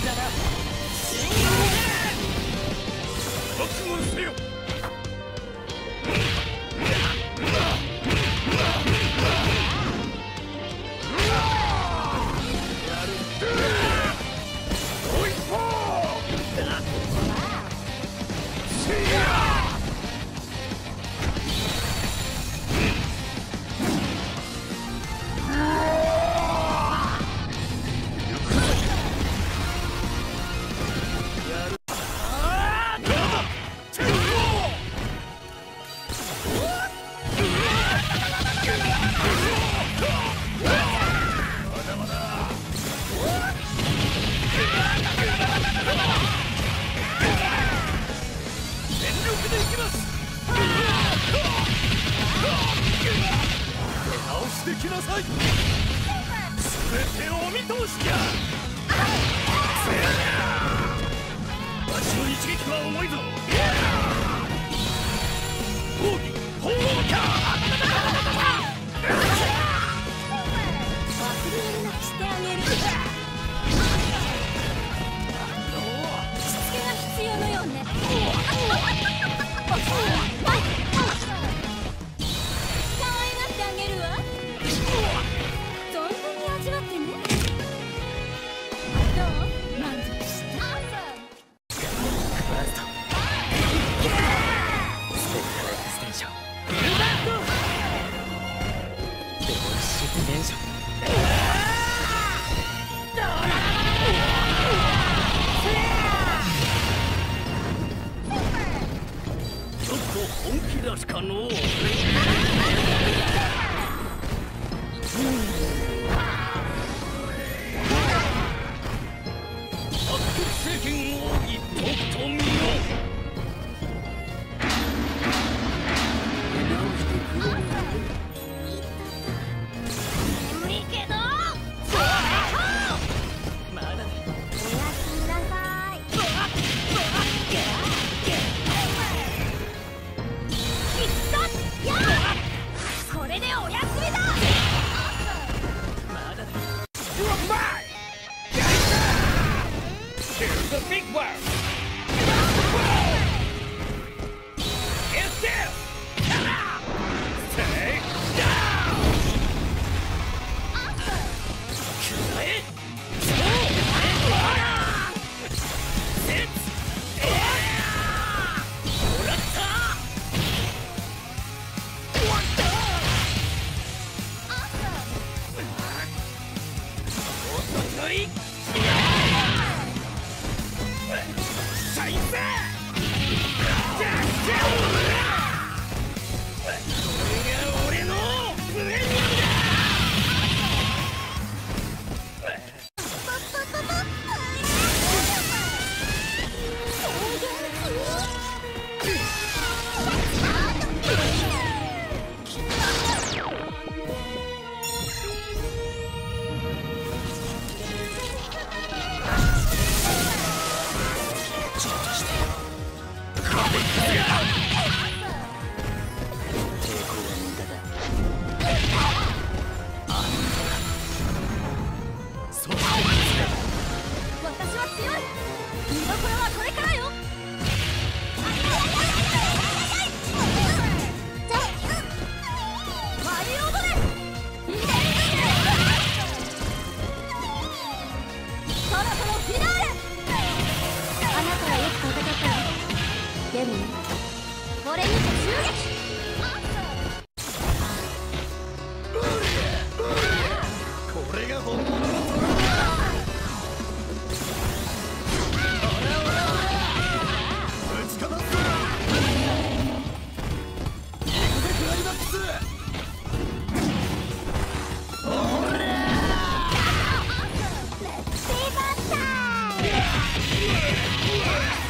覚悟せよ。んじゃちょっと本気出しかのう。Yeah!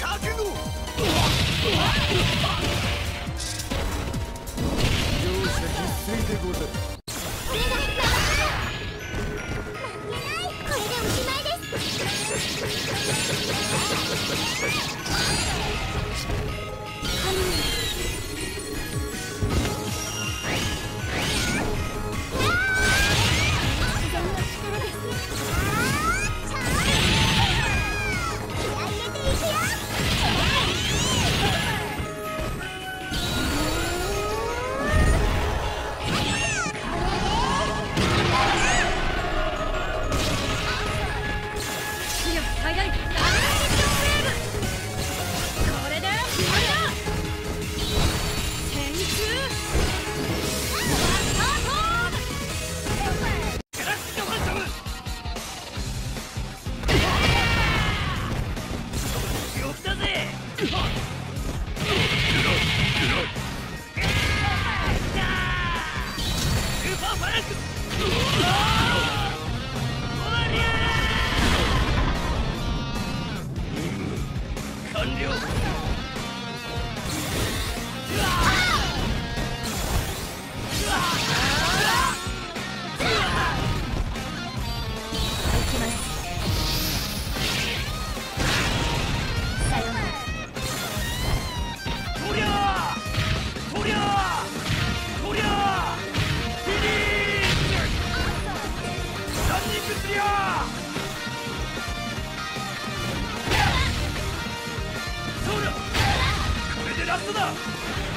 覚悟容赦必須でござる。完了するよそこれでラストだ。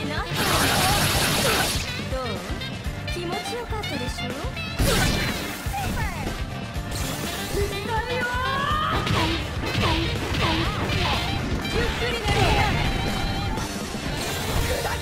しなどう？気持ちよかったでしょ？ゆっくりさあ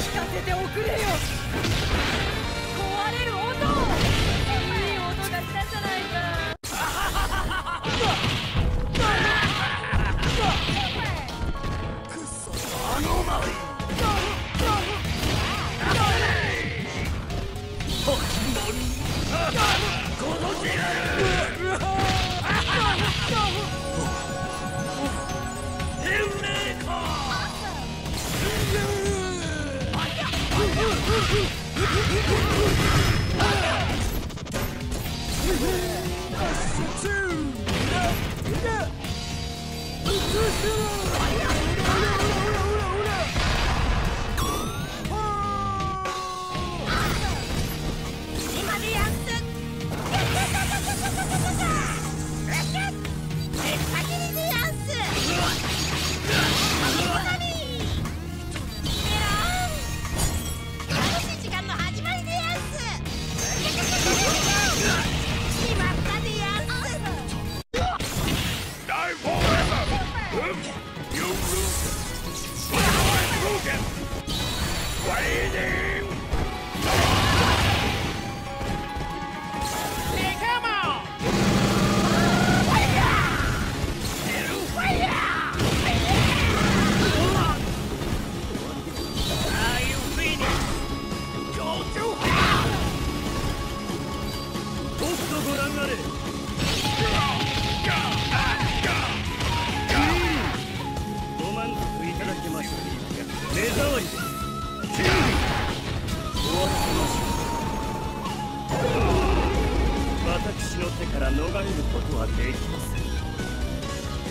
聞かせておくれよ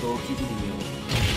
都基地里面。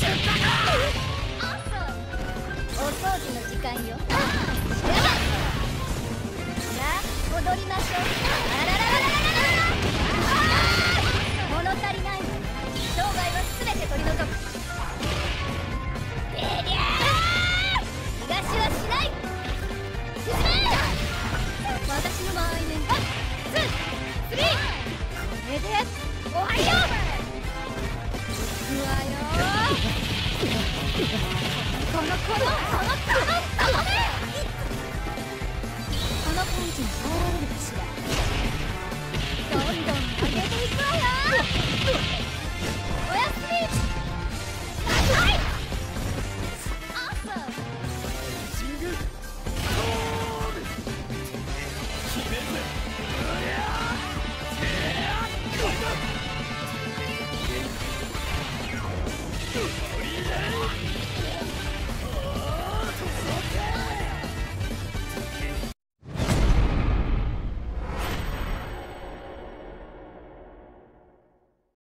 掃除の時間よ。ば踊りましょう